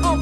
Oh.